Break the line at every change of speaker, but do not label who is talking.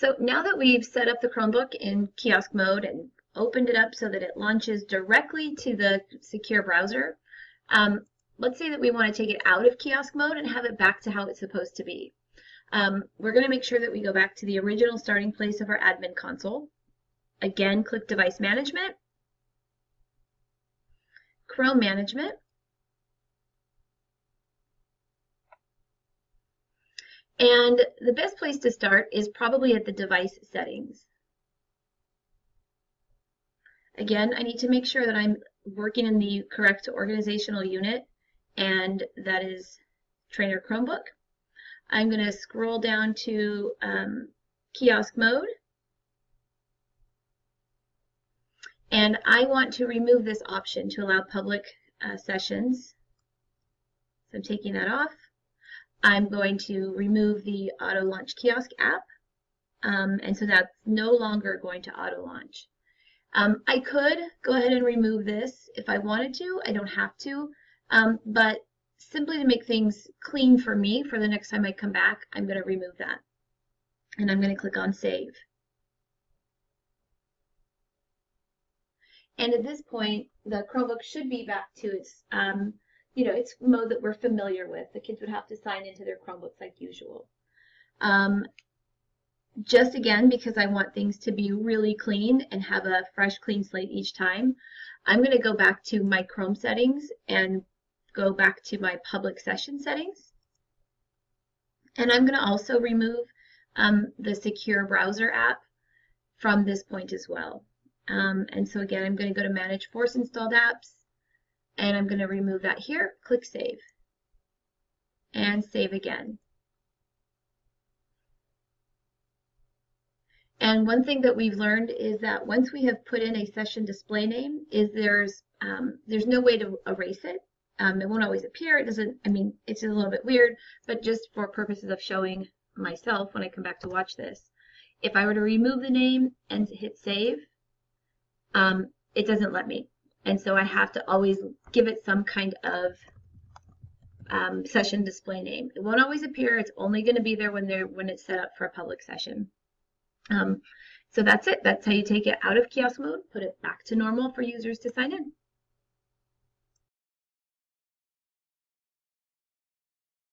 So now that we've set up the Chromebook in kiosk mode and opened it up so that it launches directly to the secure browser, um, let's say that we want to take it out of kiosk mode and have it back to how it's supposed to be. Um, we're going to make sure that we go back to the original starting place of our admin console. Again, click Device Management, Chrome Management, and the best place to start is probably at the device settings. Again, I need to make sure that I'm working in the correct organizational unit, and that is Trainer Chromebook. I'm going to scroll down to um, kiosk mode. And I want to remove this option to allow public uh, sessions. So I'm taking that off. I'm going to remove the auto launch kiosk app. Um, and so that's no longer going to auto launch. Um, I could go ahead and remove this if I wanted to. I don't have to. Um, but simply to make things clean for me for the next time I come back, I'm going to remove that. And I'm going to click on Save. And at this point, the Chromebook should be back to its, um, you know, its mode that we're familiar with. The kids would have to sign into their Chromebooks like usual. Um, just again, because I want things to be really clean and have a fresh, clean slate each time, I'm going to go back to my Chrome settings and go back to my public session settings. And I'm going to also remove um, the secure browser app from this point as well. Um, and so again, I'm going to go to manage force installed apps and I'm going to remove that here, click save and save again. And one thing that we've learned is that once we have put in a session display name, is there's um, there's no way to erase it. Um, it won't always appear. It doesn't, I mean, it's a little bit weird, but just for purposes of showing myself when I come back to watch this, if I were to remove the name and hit save, um, it doesn't let me. And so I have to always give it some kind of um, session display name. It won't always appear. It's only going to be there when they're when it's set up for a public session. Um, so that's it. That's how you take it out of kiosk mode, put it back to normal for users to sign in.